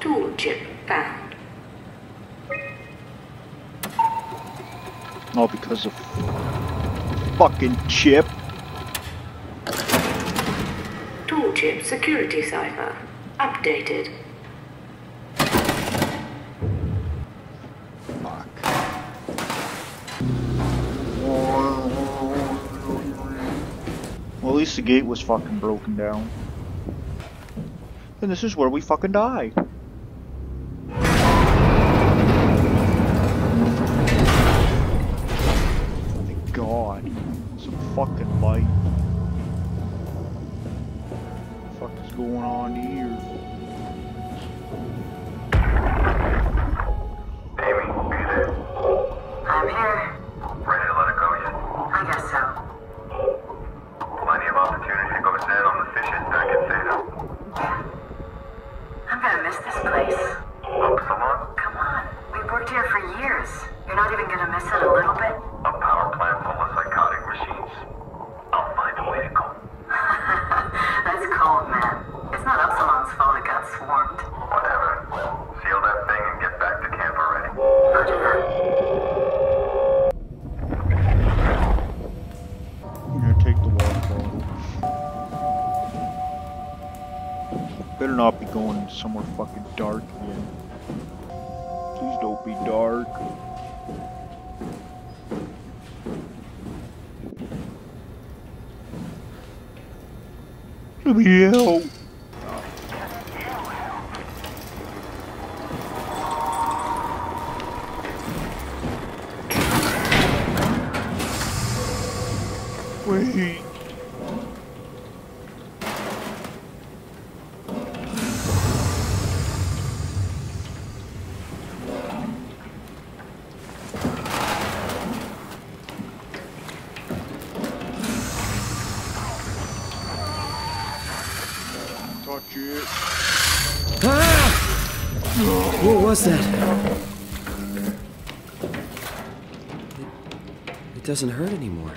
Tool chip found. All because of fucking chip. Tool chip security cipher. Updated. Fuck. Well, at least the gate was fucking broken down. And this is where we fucking died. Thank God. Some fucking light. What the fuck is going on here? Better not be going somewhere fucking dark again. Please don't be dark. Let me. It. What was that? It, it doesn't hurt anymore.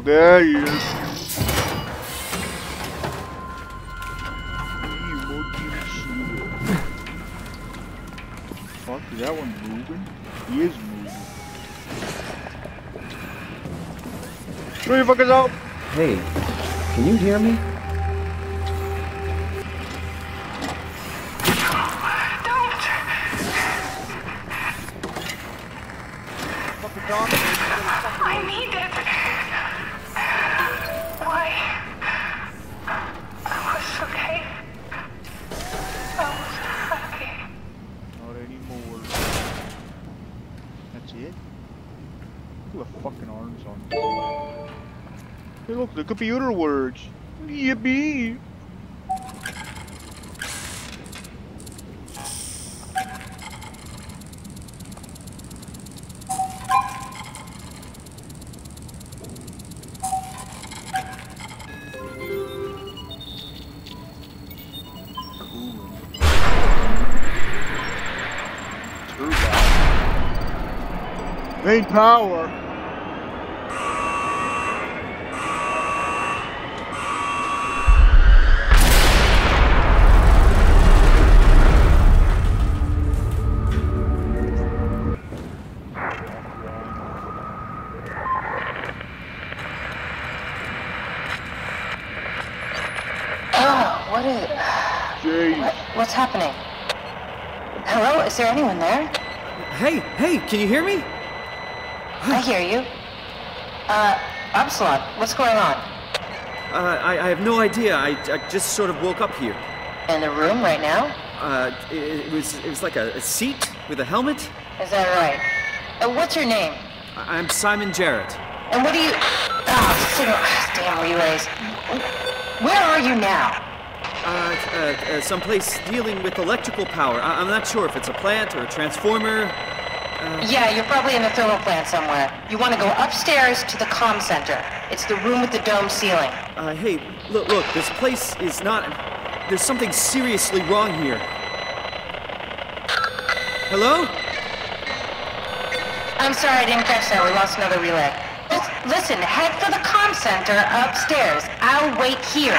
Me the fuck out of here. You monkey shit. Fuck, is that one moving? He is moving. Throw your fuckers out! Hey, can you hear me? Computer words. Yippee! Main power. Is there anyone there? Hey, hey, can you hear me? I hear you. Uh, Upsilon, what's going on? Uh, I, I have no idea. I, I just sort of woke up here. In the room right now? Uh, it, it was it was like a, a seat with a helmet. Is that right? Uh, what's your name? I, I'm Simon Jarrett. And what do you... Oh. Damn relays. Where are you now? Uh, uh, uh, someplace dealing with electrical power. I, I'm not sure if it's a plant or a transformer. Yeah, you're probably in the thermal plant somewhere. You want to go upstairs to the comm center. It's the room with the dome ceiling. Uh, hey, look, look, this place is not. There's something seriously wrong here. Hello? I'm sorry, I didn't catch that. We lost another relay. Lis- Listen, head for the comm center upstairs. I'll wait here.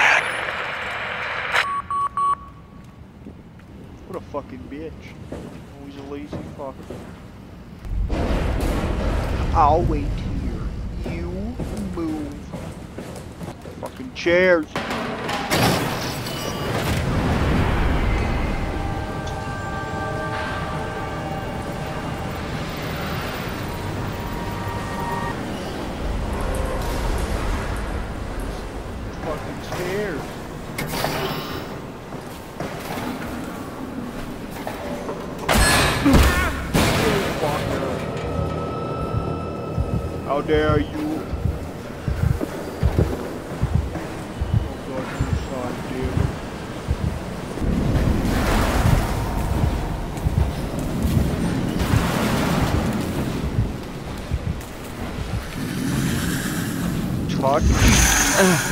What a fucking bitch. Always a lazy fuck. I'll wait here. You move. Fucking chairs. Touch.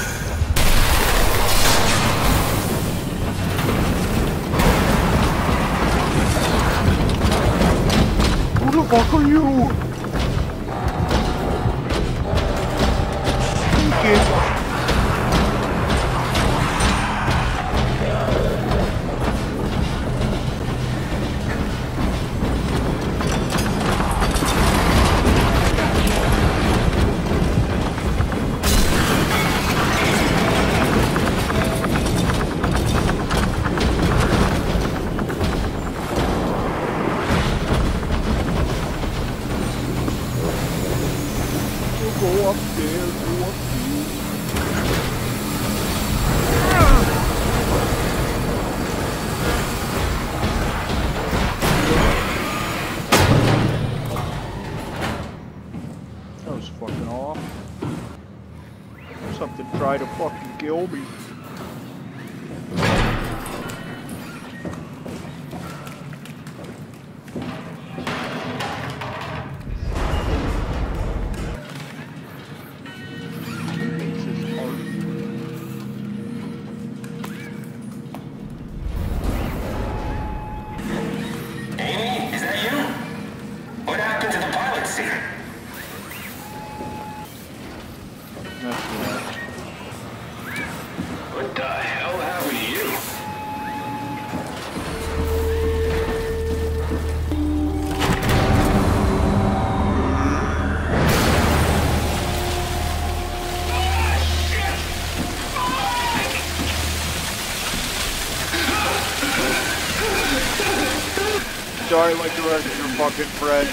Rest of fucking friends.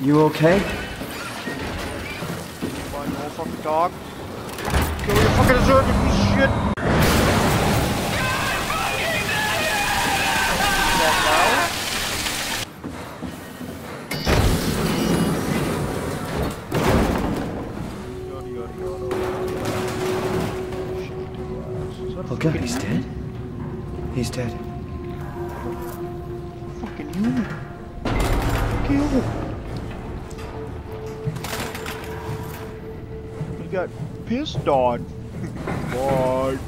You okay? Fine, fucking dog. Kill your fucking deserve it, of shit. What now? Yada, dead. Fucking you. Kill. He got pissed on. Fuck.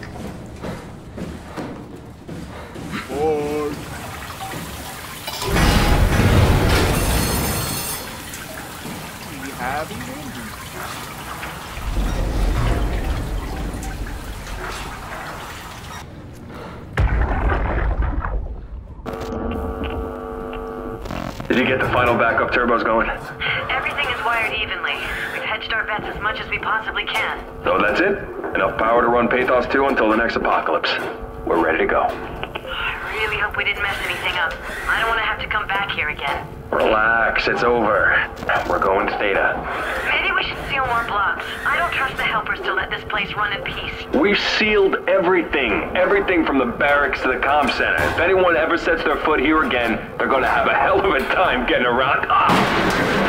Fuck. We have an engine. Did you get the final backup turbos going? Everything is wired evenly. We've hedged our bets as much as we possibly can. So that's it? Enough power to run Pathos 2 until the next apocalypse. We're ready to go. I really hope we didn't mess anything up. I don't want to have to come back here again. Relax, it's over. We're going to Theta. Blocks. I don't trust the helpers to let this place run in peace. We've sealed everything. Everything from the barracks to the comm center. If anyone ever sets their foot here again, they're gonna have a hell of a time getting around. Ah!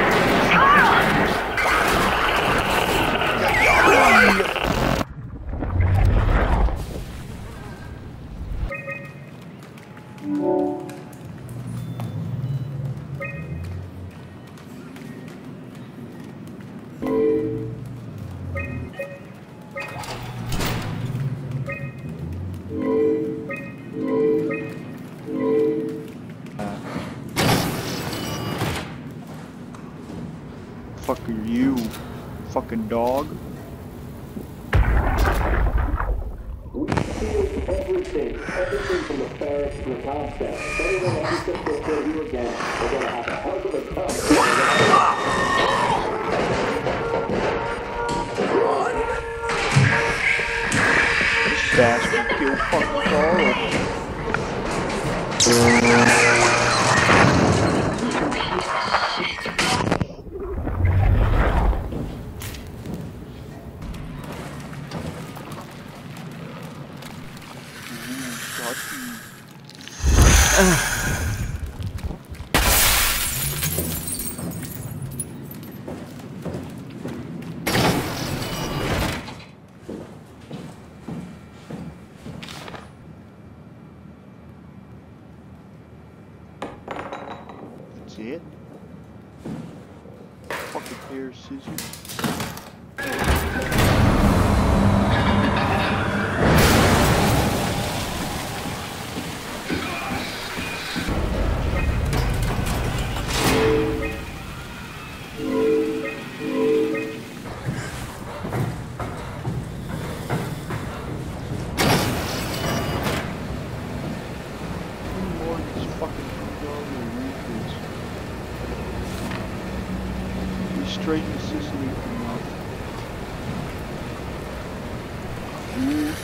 Dog? everything, everything from the barracks to the concept. If anyone ever sets their foot here again, they're gonna have a hell of a time. Bastard killed fucking. That's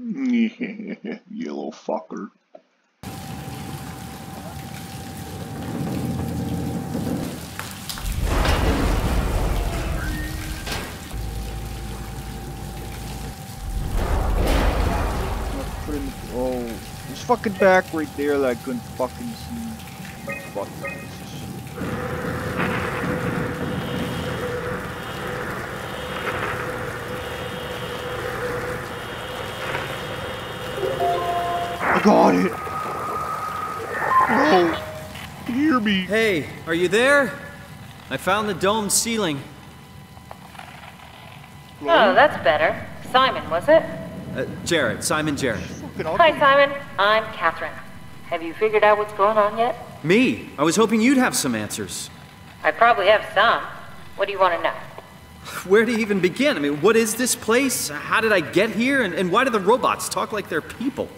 Yellow fucker. Oh, there's fucking back right there that I couldn't fucking see. Fuck this shit. I got it! Oh! Hear me? Hey, are you there? I found the dome ceiling. Oh, that's better. Simon, was it? Uh, Jarrett, Simon Jarrett. Hi, Simon. I'm Catherine. Have you figured out what's going on yet? Me? I was hoping you'd have some answers. I probably have some. What do you want to know? Where to even begin? I mean, what is this place? How did I get here? And, and why do the robots talk like they're people?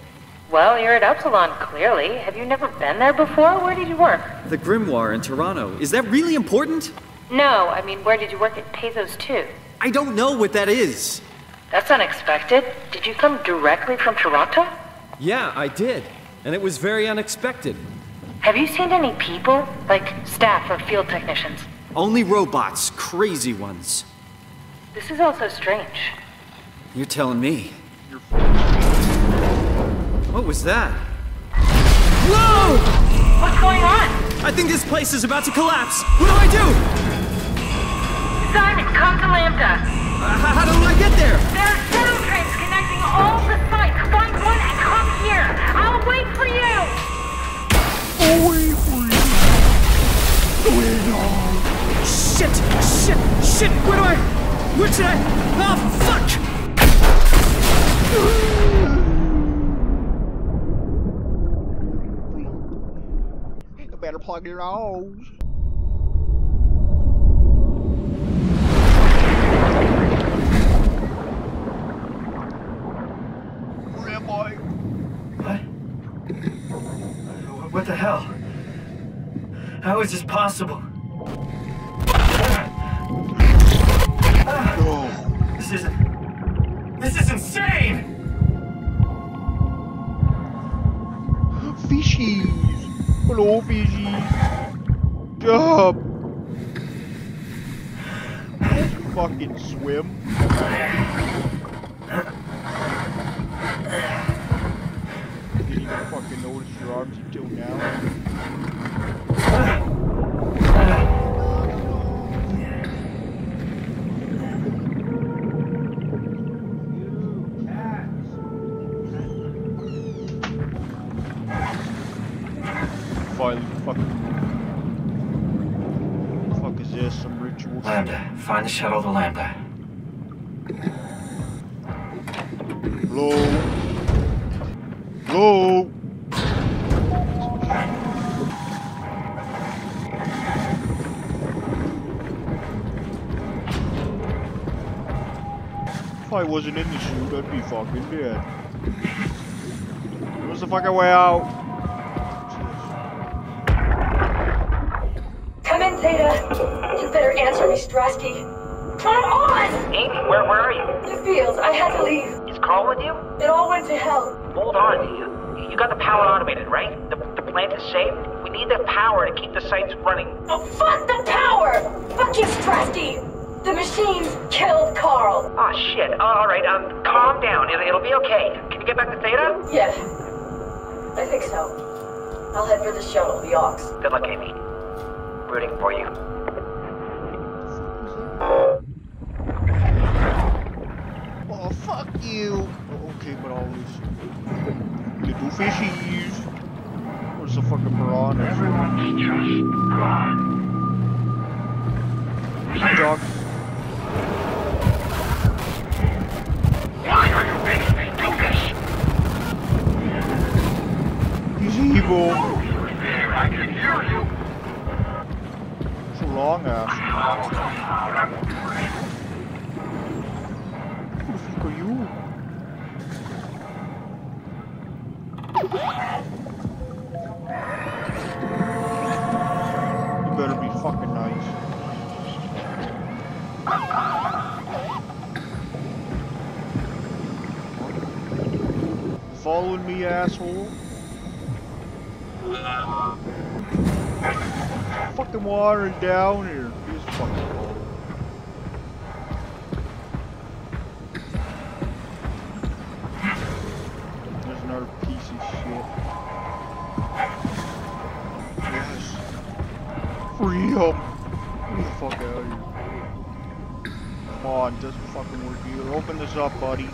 Well, you're at Upsilon, clearly. Have you never been there before? Where did you work? The Grimoire in Toronto. Is that really important? No, I mean, where did you work at Pathos 2? I don't know what that is. That's unexpected. Did you come directly from Toronto? Yeah, I did. And it was very unexpected. Have you seen any people? Like staff or field technicians? Only robots, crazy ones. This is also strange. You're telling me. What was that? Whoa! What's going on? I think this place is about to collapse. What do I do? Simon, come to Lambda. Uh, how do I get there? There are shuttle trains connecting all the sites. Find one and come here. I'll wait for you. Away for you! Away now! Shit! Shit! Shit! Where do I? Where should I? Oh, fuck! Plug your nose. Where am I? What? What the hell? How is this possible? Job. Fucking swim. Didn't even fucking notice your arms until now. Find the shuttle to Lambda. Hello? Hello? If I wasn't in the suit, I'd be fucking dead. Where's the fucking way out? Come in, Theta. You better answer me, Strasky. Come on! Amy, where, where are you? The fields. I had to leave. Is Carl with you? It all went to hell. Hold on. You, you got the power automated, right? The, the plant is safe? We need the power to keep the sites running. Oh, fuck the power! Fuck you, Strasky! The machines killed Carl. Oh shit. All right, um, calm down. It'll, it'll be okay. Can you get back to Theta? Yeah. I think so. I'll head for the shuttle, the Ox. Good luck, Amy. Rooting for you. Fuck you! Oh, okay, but all these little fishies. Where's the fucking piranhas? Everyone's just gone. Doc. Why are you making me do this? He's evil. Oh, you're there. I can hear you. It's a long ass. Following me, asshole? fucking water is down here. This fucking. There's another piece of shit. Yes. Freedom. Get the fuck out of here. Come on, doesn't fucking work either. Open this up, buddy.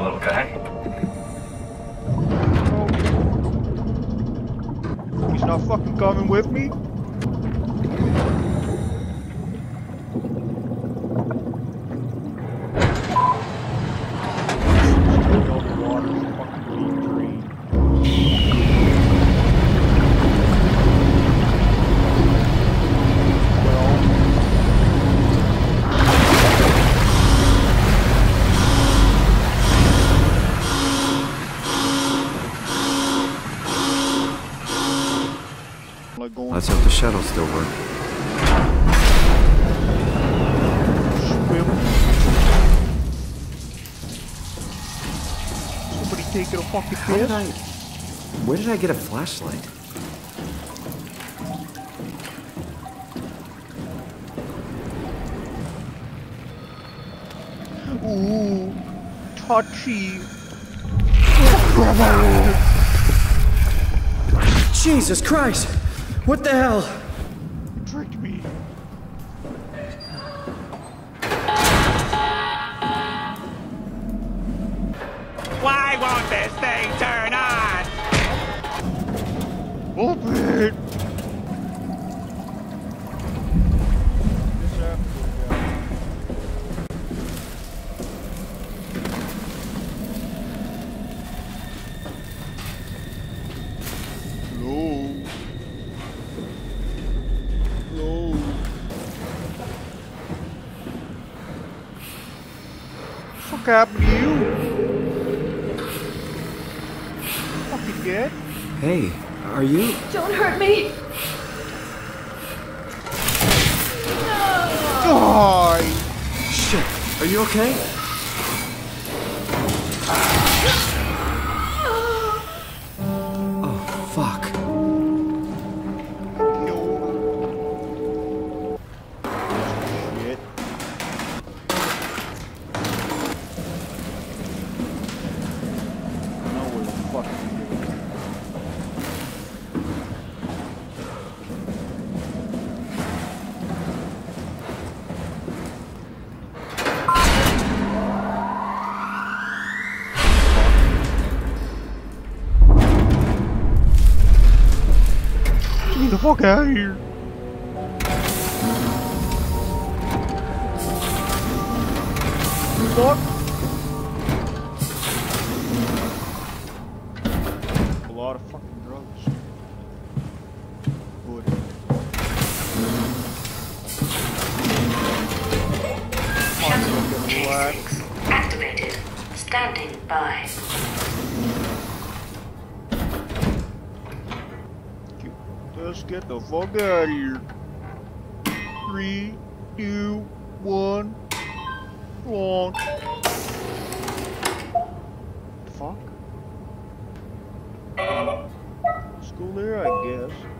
Little guy. He's not fucking coming with me? Still the water's fucking deep green. Well, like going Let's hope the shuttle still work? Somebody taking a fucking How did piss? I... Where did I get a flashlight? Ooh, touchy. Jesus Christ! What the hell? Fuck happened to you? Fucking dead? Hey, are you? Don't hurt me. No. Die! Shit, are you okay? Fuck out of here. Fuck. A lot of fucking drugs. Good. Shuttle J6 activated. Standing by. Let's get the fuck out of here. Three, two, one. Launch. Fuck. Go there, I guess.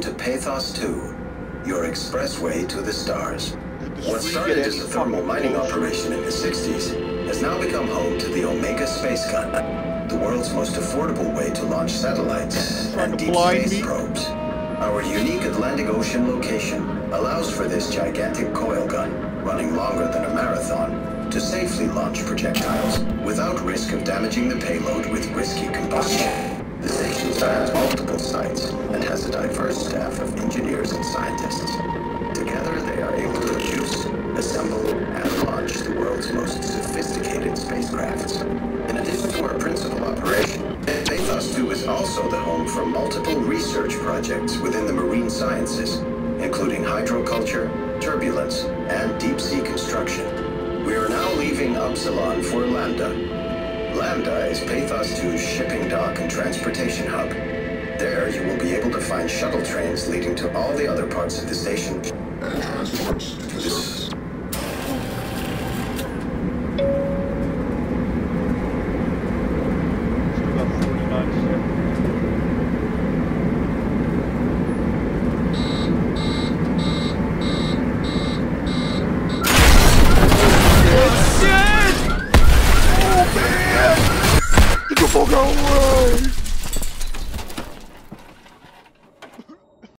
Welcome to Pathos 2, your expressway to the stars. What started as a thermal mining operation in the 60s has now become home to the Omega Space Gun, the world's most affordable way to launch satellites and deep space me? probes. Our unique Atlantic Ocean location allows for this gigantic coil gun, running longer than a marathon, to safely launch projectiles without risk of damaging the payload with risky combustion. The station spans multiple and has a diverse staff of engineers and scientists. Together, they are able to produce, assemble, and launch the world's most sophisticated spacecrafts. In addition to our principal operation, Pathos 2 is also the home for multiple research projects within the marine sciences, including hydroculture, turbulence, and deep-sea construction. We are now leaving Upsilon for Lambda. Lambda is Pathos 2's shipping dock and transportation hub. You will be able to find shuttle trains leading to all the other parts of the station. Uh,